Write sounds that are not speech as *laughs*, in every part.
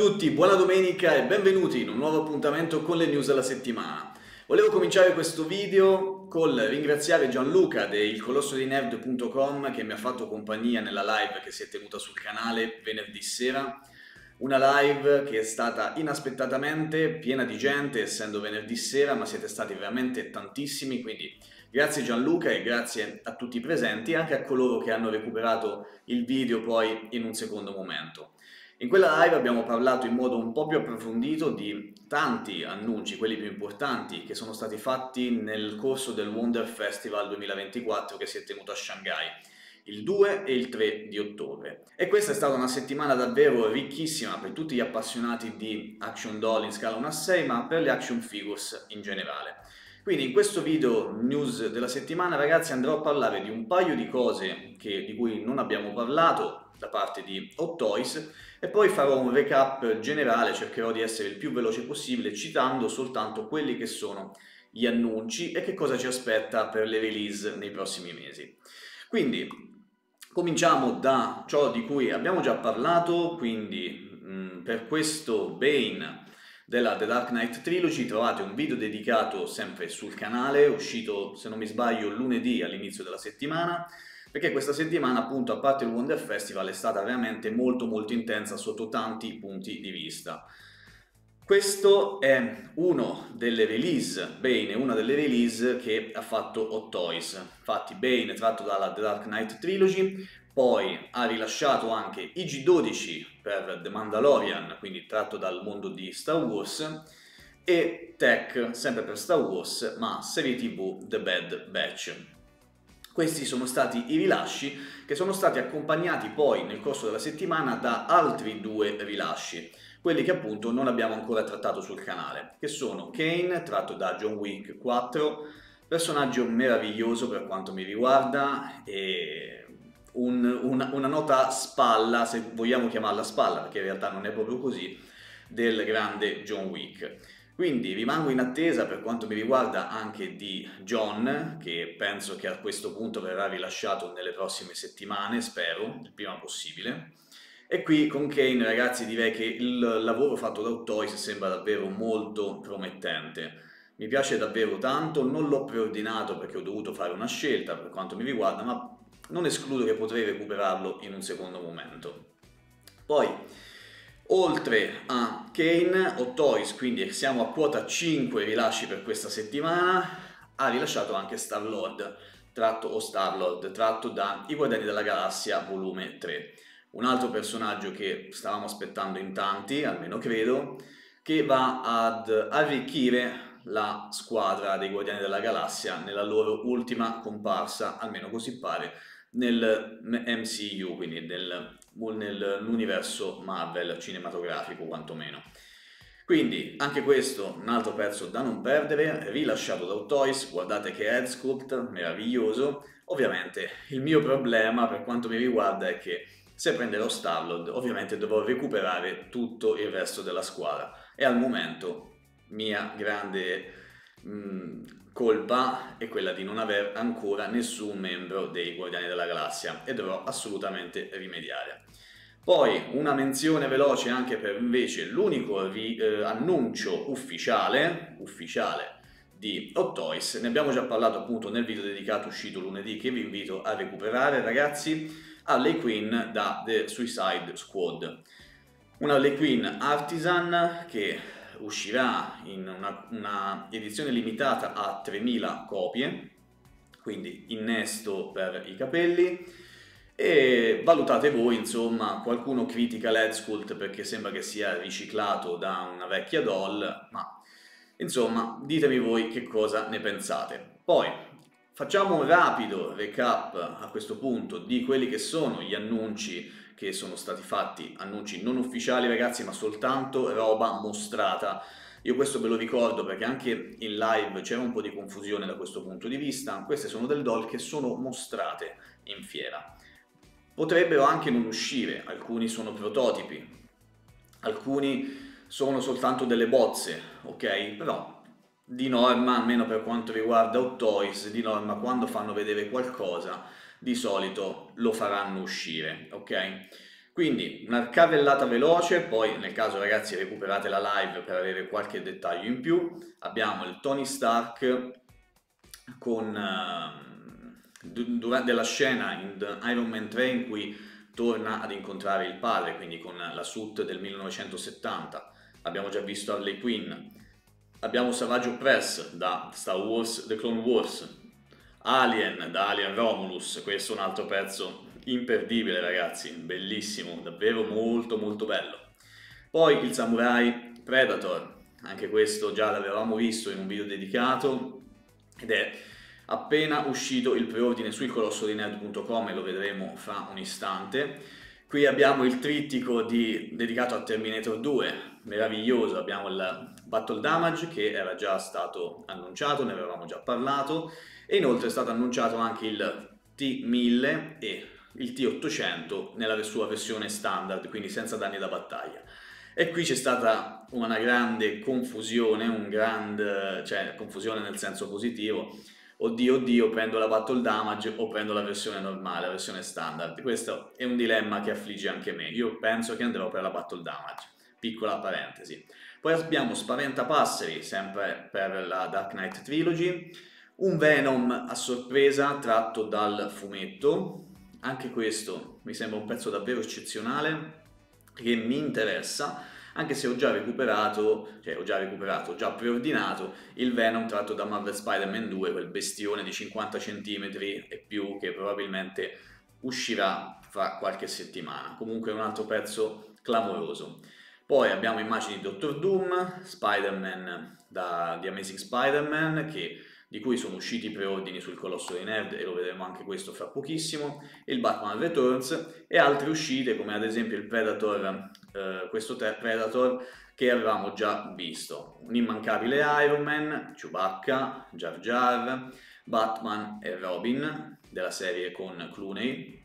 tutti, buona domenica e benvenuti in un nuovo appuntamento con le news della settimana. Volevo cominciare questo video col ringraziare Gianluca del colossodinerd.com che mi ha fatto compagnia nella live che si è tenuta sul canale venerdì sera. Una live che è stata inaspettatamente piena di gente, essendo venerdì sera, ma siete stati veramente tantissimi, quindi grazie Gianluca e grazie a tutti i presenti e anche a coloro che hanno recuperato il video poi in un secondo momento. In quella live abbiamo parlato in modo un po' più approfondito di tanti annunci, quelli più importanti, che sono stati fatti nel corso del Wonder Festival 2024 che si è tenuto a Shanghai il 2 e il 3 di ottobre. E questa è stata una settimana davvero ricchissima per tutti gli appassionati di action doll in scala 1 a 6, ma per le action figures in generale. Quindi in questo video news della settimana ragazzi andrò a parlare di un paio di cose che, di cui non abbiamo parlato da parte di Hot Toys e poi farò un recap generale, cercherò di essere il più veloce possibile citando soltanto quelli che sono gli annunci e che cosa ci aspetta per le release nei prossimi mesi. Quindi cominciamo da ciò di cui abbiamo già parlato, quindi mh, mm, per questo Bane della The Dark Knight Trilogy trovate un video dedicato sempre sul canale, uscito se non mi sbaglio lunedì all'inizio della settimana, perché questa settimana appunto a parte il Wonder Festival è stata veramente molto molto intensa sotto tanti punti di vista. Questo è uno delle release, Bane è una delle release che ha fatto Hot Toys. Infatti Bane è tratto dalla The Dark Knight Trilogy, poi ha rilasciato anche IG-12 per The Mandalorian, quindi tratto dal mondo di Star Wars, e Tech, sempre per Star Wars, ma serie tv The Bad Batch. Questi sono stati i rilasci che sono stati accompagnati poi nel corso della settimana da altri due rilasci, quelli che appunto non abbiamo ancora trattato sul canale, che sono Kane, tratto da John Wick 4, personaggio meraviglioso per quanto mi riguarda e un, una, una nota spalla, se vogliamo chiamarla spalla, perché in realtà non è proprio così, del grande John Wick. Quindi rimango in attesa per quanto mi riguarda anche di John, che penso che a questo punto verrà rilasciato nelle prossime settimane, spero, il prima possibile. E qui con Kane ragazzi direi che il lavoro fatto da Toys sembra davvero molto promettente. Mi piace davvero tanto, non l'ho preordinato perché ho dovuto fare una scelta per quanto mi riguarda, ma non escludo che potrei recuperarlo in un secondo momento. Poi Oltre a Kane, o Toys, quindi siamo a quota 5 rilasci per questa settimana, ha rilasciato anche Star-Lord, tratto, o Star-Lord, tratto da I Guardiani della Galassia, volume 3. Un altro personaggio che stavamo aspettando in tanti, almeno credo, che va ad arricchire la squadra dei Guardiani della Galassia nella loro ultima comparsa, almeno così pare, nel MCU, quindi nel nell'universo Marvel cinematografico quantomeno. Quindi anche questo un altro pezzo da non perdere, rilasciato da Toys, guardate che head meraviglioso. Ovviamente il mio problema per quanto mi riguarda è che se prenderò Starlord ovviamente dovrò recuperare tutto il resto della squadra e al momento mia grande mh, mm, colpa è quella di non aver ancora nessun membro dei Guardiani della Galassia e dovrò assolutamente rimediare. Poi una menzione veloce anche per invece l'unico eh, annuncio ufficiale, ufficiale di Hot Toys, ne abbiamo già parlato appunto nel video dedicato uscito lunedì che vi invito a recuperare ragazzi, Harley Quinn da The Suicide Squad. Una Harley Quinn Artisan che uscirà in una, una edizione limitata a 3000 copie, quindi innesto per i capelli, e valutate voi, insomma, qualcuno critica l'Edscult perché sembra che sia riciclato da una vecchia doll, ma insomma, ditemi voi che cosa ne pensate. Poi, facciamo un rapido recap a questo punto di quelli che sono gli annunci che sono stati fatti, annunci non ufficiali ragazzi, ma soltanto roba mostrata. Io questo ve lo ricordo perché anche in live c'era un po' di confusione da questo punto di vista. Queste sono del doll che sono mostrate in fiera. Potrebbero anche non uscire, alcuni sono prototipi, alcuni sono soltanto delle bozze, ok? Però di norma, almeno per quanto riguarda Hot Toys, di norma quando fanno vedere qualcosa, di solito lo faranno uscire, ok? Quindi una carrellata veloce, poi nel caso ragazzi recuperate la live per avere qualche dettaglio in più, abbiamo il Tony Stark con uh, durante la scena in Iron Man 3 in cui torna ad incontrare il padre, quindi con la suit del 1970. Abbiamo già visto Harley Quinn. Abbiamo Savage Press da Star Wars The Clone Wars. Alien da Alien Romulus, questo è un altro pezzo imperdibile ragazzi, bellissimo, davvero molto molto bello. Poi il Samurai Predator, anche questo già l'avevamo visto in un video dedicato ed è appena uscito il preordine su ilcolossodinerd.com e lo vedremo fra un istante. Qui abbiamo il trittico di, dedicato a Terminator 2, meraviglioso, abbiamo il Battle Damage che era già stato annunciato, ne avevamo già parlato, e inoltre è stato annunciato anche il T1000 e il T800 nella sua versione standard, quindi senza danni da battaglia. E qui c'è stata una grande confusione, un grande, cioè confusione nel senso positivo, oddio oddio prendo la battle damage o prendo la versione normale, la versione standard. Questo è un dilemma che affligge anche me, io penso che andrò per la battle damage, piccola parentesi. Poi abbiamo Spaventa Passeri, sempre per la Dark Knight Trilogy, un Venom a sorpresa tratto dal fumetto, anche questo mi sembra un pezzo davvero eccezionale che mi interessa anche se ho già recuperato, cioè ho già recuperato, ho già preordinato il Venom tratto da Marvel Spider-Man 2, quel bestione di 50 cm e più che probabilmente uscirà fra qualche settimana. Comunque è un altro pezzo clamoroso. Poi abbiamo immagini di Doctor Doom, Spider-Man da The Amazing Spider-Man che di cui sono usciti preordini sul Colosso dei Nerd e lo vedremo anche questo fra pochissimo, il Batman Returns e altre uscite come ad esempio il Predator, eh, questo Predator che avevamo già visto, un immancabile Iron Man, Chewbacca, Jar Jar, Batman e Robin della serie con Clooney,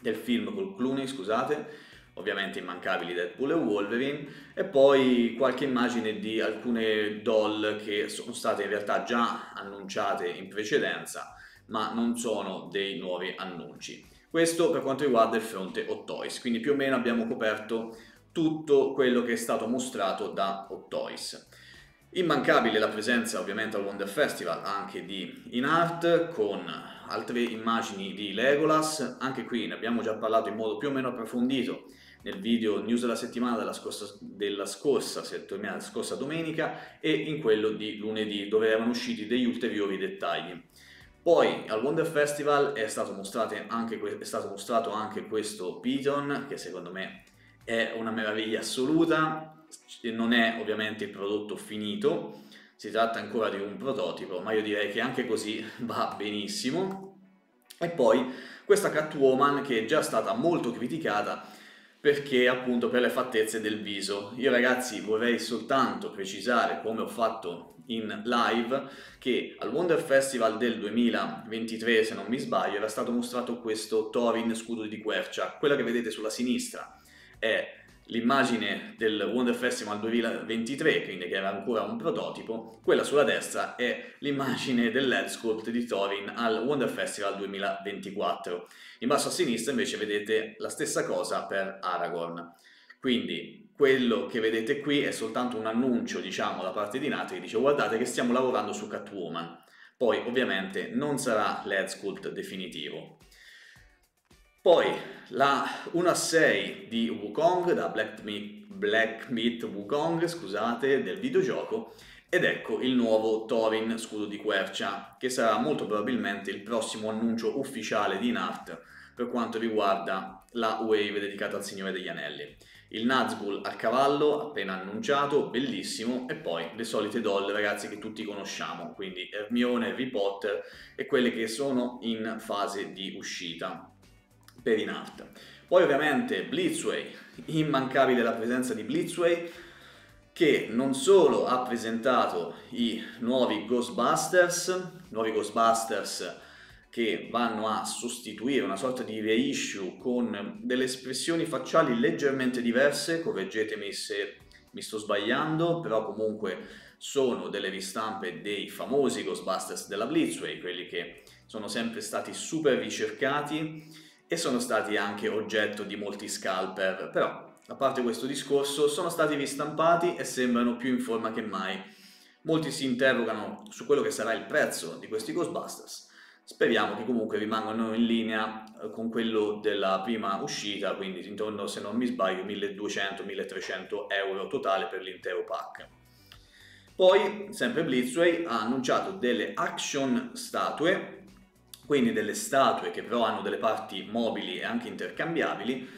del film con Clooney scusate, ovviamente immancabili Deadpool e Wolverine, e poi qualche immagine di alcune doll che sono state in realtà già annunciate in precedenza, ma non sono dei nuovi annunci. Questo per quanto riguarda il fronte Hot Toys, quindi più o meno abbiamo coperto tutto quello che è stato mostrato da Hot Toys. Immancabile la presenza ovviamente al Wonder Festival anche di In Art con altre immagini di Legolas, anche qui ne abbiamo già parlato in modo più o meno approfondito nel video news della settimana della scorsa, della scorsa, della scorsa domenica e in quello di lunedì dove erano usciti degli ulteriori dettagli. Poi al Wonder Festival è stato, anche, è stato mostrato anche questo Python che secondo me è una meraviglia assoluta, non è ovviamente il prodotto finito, si tratta ancora di un prototipo, ma io direi che anche così *laughs* va benissimo. E poi questa Catwoman che è già stata molto criticata perché appunto per le fattezze del viso. Io ragazzi vorrei soltanto precisare come ho fatto in live che al Wonder Festival del 2023 se non mi sbaglio era stato mostrato questo Thorin scudo di quercia, quella che vedete sulla sinistra è l'immagine del Wonder Festival 2023, quindi che era ancora un prototipo, quella sulla destra è l'immagine del LED sculpt di Thorin al Wonder Festival 2024. In basso a sinistra invece vedete la stessa cosa per Aragorn. Quindi quello che vedete qui è soltanto un annuncio, diciamo, da parte di Nati che dice guardate che stiamo lavorando su Catwoman. Poi ovviamente non sarà sculpt definitivo. Poi la 1 a 6 di Wukong da Black Meat, Black Meat Wukong, scusate, del videogioco ed ecco il nuovo Thorin Scudo di Quercia che sarà molto probabilmente il prossimo annuncio ufficiale di Nart per quanto riguarda la wave dedicata al Signore degli Anelli. Il Nazgul a cavallo, appena annunciato, bellissimo, e poi le solite doll, ragazzi, che tutti conosciamo, quindi Hermione, Harry Potter e quelle che sono in fase di uscita per in art. Poi ovviamente Blitzway, immancabile la presenza di Blitzway, che non solo ha presentato i nuovi Ghostbusters, nuovi Ghostbusters che vanno a sostituire una sorta di reissue con delle espressioni facciali leggermente diverse, correggetemi se mi sto sbagliando, però comunque sono delle ristampe dei famosi Ghostbusters della Blitzway, quelli che sono sempre stati super ricercati e sono stati anche oggetto di molti scalper, però a parte questo discorso sono stati ristampati e sembrano più in forma che mai. Molti si interrogano su quello che sarà il prezzo di questi Ghostbusters. Speriamo che comunque rimangano in linea eh, con quello della prima uscita, quindi intorno, se non mi sbaglio, 1200-1300 euro totale per l'intero pack. Poi, sempre Blitzway ha annunciato delle action statue, quindi delle statue che però hanno delle parti mobili e anche intercambiabili,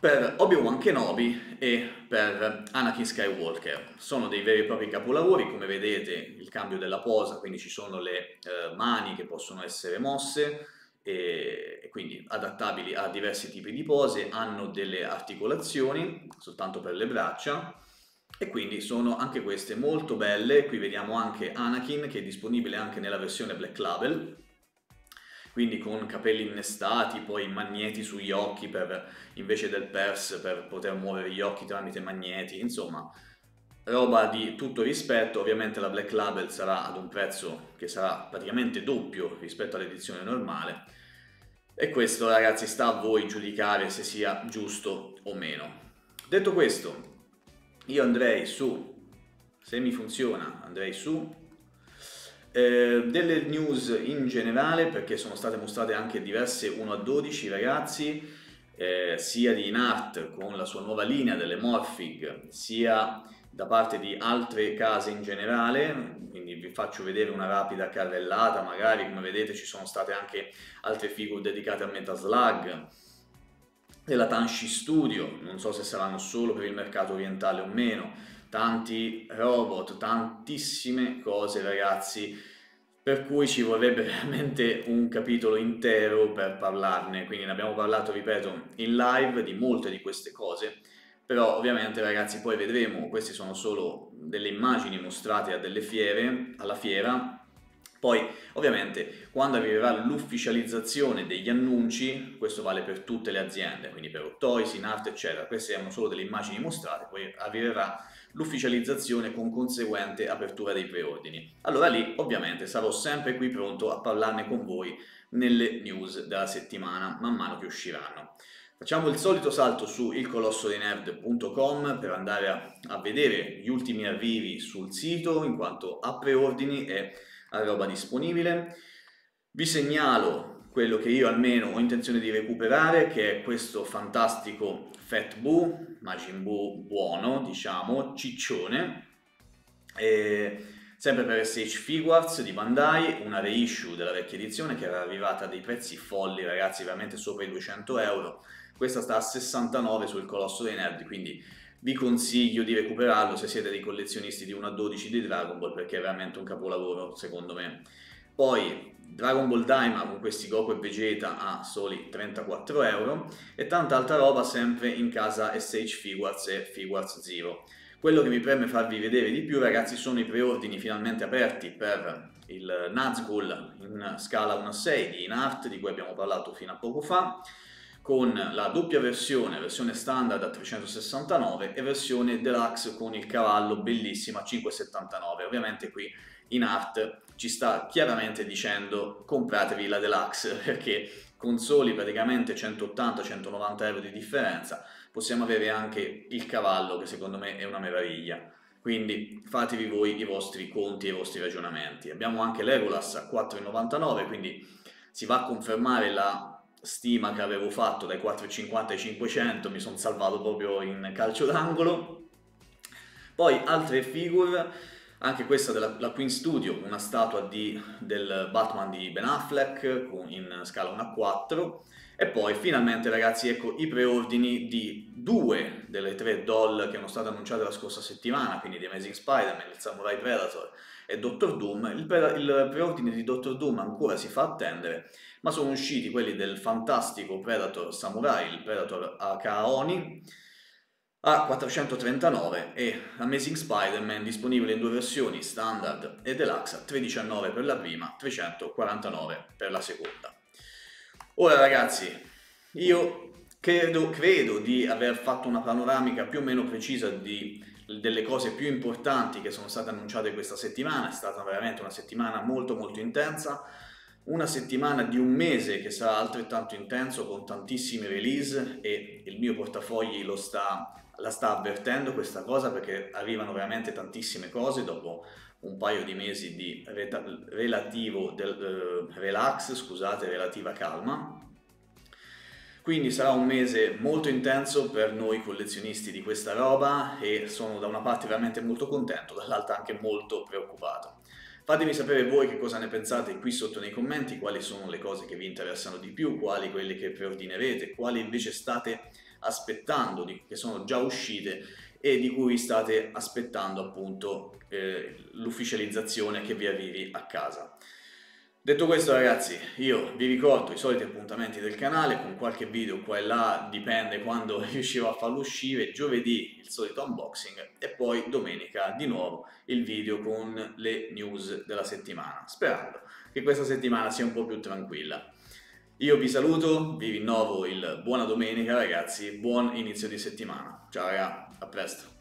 per Obi-Wan Kenobi e per Anakin Skywalker. Sono dei veri e propri capolavori, come vedete il cambio della posa, quindi ci sono le eh, mani che possono essere mosse, e quindi adattabili a diversi tipi di pose, hanno delle articolazioni soltanto per le braccia e quindi sono anche queste molto belle, qui vediamo anche Anakin che è disponibile anche nella versione Black Label, quindi con capelli innestati, poi magneti sugli occhi per, invece del pers per poter muovere gli occhi tramite magneti, insomma roba di tutto rispetto, ovviamente la Black Label sarà ad un prezzo che sarà praticamente doppio rispetto all'edizione normale e questo ragazzi sta a voi giudicare se sia giusto o meno. Detto questo, io andrei su, se mi funziona, andrei su eh, delle news in generale perché sono state mostrate anche diverse 1 a 12 ragazzi eh, sia di Inart con la sua nuova linea delle Morphig sia da parte di altre case in generale. Quindi vi faccio vedere una rapida carrellata magari come vedete ci sono state anche altre figure dedicate a Metaslug della Tanshi Studio. Non so se saranno solo per il mercato orientale o meno tanti robot, tantissime cose ragazzi, per cui ci vorrebbe *laughs* veramente un capitolo intero per parlarne, quindi ne abbiamo parlato, ripeto, in live di molte di queste cose, però ovviamente ragazzi poi vedremo, queste sono solo delle immagini mostrate a delle fiere, alla fiera, poi ovviamente quando arriverà l'ufficializzazione degli annunci, questo vale per tutte le aziende, quindi per Ottois, Inart eccetera, queste erano solo delle immagini mostrate, poi arriverà l'ufficializzazione con conseguente apertura dei preordini. Allora lì ovviamente sarò sempre qui pronto a parlarne con voi nelle news della settimana man mano che usciranno. Facciamo il solito salto su ilcolossodinerd.com per andare a, a vedere gli ultimi arrivi sul sito in quanto a preordini e a roba disponibile. Vi segnalo quello che io almeno ho intenzione di recuperare, che è questo fantastico Fat Buu, Majin Buu buono, diciamo, ciccione, e sempre per SH Figuarts di Bandai, una reissue della vecchia edizione che era arrivata a dei prezzi folli, ragazzi, veramente sopra i 200 euro. Questa sta a 69 sul Colosso dei Nerd, quindi vi consiglio di recuperarlo se siete dei collezionisti di 1 a 12 di Dragon Ball perché è veramente un capolavoro secondo me. Poi Dragon Ball Daima con questi Goku e Vegeta a soli 34 euro e tanta altra roba sempre in casa SH Figuarts e Figuarts Zero. Quello che mi preme farvi vedere di più ragazzi sono i preordini finalmente aperti per il Nazgul in scala 1 a 6 di Inart di cui abbiamo parlato fino a poco fa con la doppia versione, versione standard a 369 e versione deluxe con il cavallo bellissima a 579. Ovviamente qui in art ci sta chiaramente dicendo compratevi la deluxe *laughs* perché con soli praticamente 180-190 euro di differenza possiamo avere anche il cavallo che secondo me è una meraviglia. Quindi fatevi voi i vostri conti e i vostri ragionamenti. Abbiamo anche l'Egolas a 4,99, quindi si va a confermare la stima che avevo fatto dai 4,50 ai 500, mi sono salvato proprio in calcio d'angolo. Poi altre figure, anche questa della Queen Studio, una statua di, del Batman di Ben Affleck in scala 1 a 4. E poi finalmente ragazzi ecco i preordini di due delle tre doll che erano state annunciate la scorsa settimana, quindi di Amazing Spider-Man, il Samurai Predator e Doctor Doom. Il, pre- il preordine di Doctor Doom ancora si fa attendere, ma sono usciti quelli del fantastico Predator Samurai, il Predator Akaoni, a 439 e Amazing Spider-Man disponibile in due versioni, standard e deluxe, a 319 per la prima, 349 per la seconda. Ora ragazzi, io credo, credo di aver fatto una panoramica più o meno precisa di, delle cose più importanti che sono state annunciate questa settimana, è stata veramente una settimana molto molto intensa, una settimana di un mese che sarà altrettanto intenso con tantissime release e il mio portafogli lo sta, la sta avvertendo questa cosa perché arrivano veramente tantissime cose dopo un paio di mesi di relativo del, uh, relax, scusate, relativa calma. Quindi sarà un mese molto intenso per noi collezionisti di questa roba e sono da una parte veramente molto contento, dall'altra anche molto preoccupato. Fatemi sapere voi che cosa ne pensate qui sotto nei commenti, quali sono le cose che vi interessano di più, quali quelle che preordinerete, quali invece state aspettando, che sono già uscite e di cui state aspettando appunto eh, l'ufficializzazione che vi arrivi a casa. Detto questo ragazzi, io vi ricordo i soliti appuntamenti del canale con qualche video qua e là, dipende quando *laughs* riuscirò a farlo uscire, giovedì il solito unboxing e poi domenica di nuovo il video con le news della settimana, sperando che questa settimana sia un po' più tranquilla. Io vi saluto, vi rinnovo il buona domenica ragazzi, buon inizio di settimana. Ciao ragazzi, a presto.